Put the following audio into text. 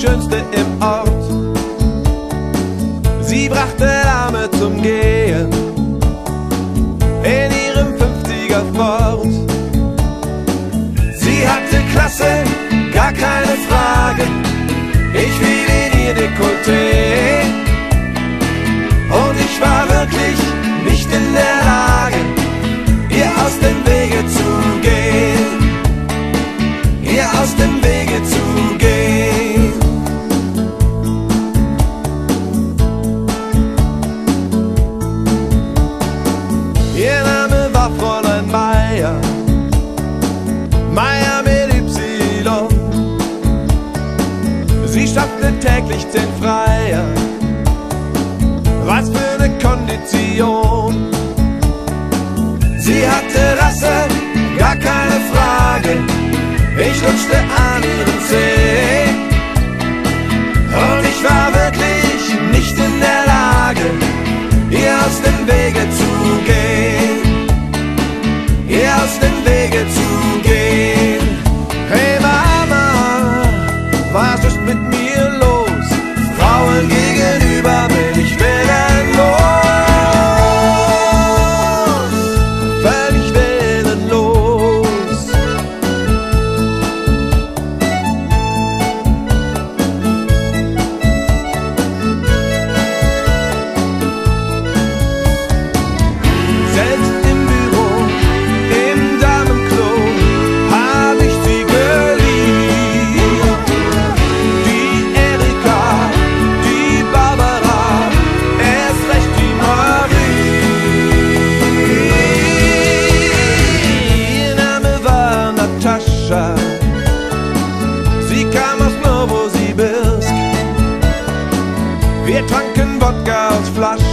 schönste im Ort. Sie brachte Arme zum Gehen in ihrem 50er Fort. Sie hatte Klasse, gar keine Frage. war Fräulein Meier. Meier mit Y. Sie schaffte täglich den Freier. Was für eine Kondition. Sie hatte Rasse, gar keine Frage. Ich lutschte Wir tranken Wodka aus Flaschen.